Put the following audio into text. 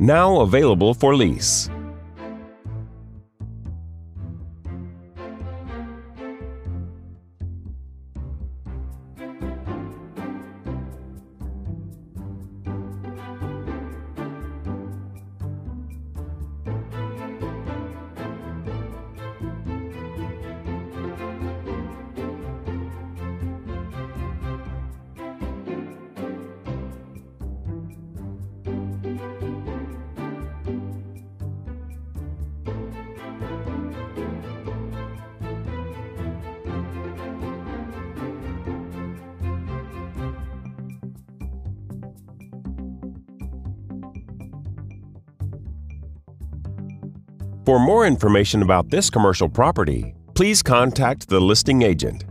Now available for lease. For more information about this commercial property, please contact the listing agent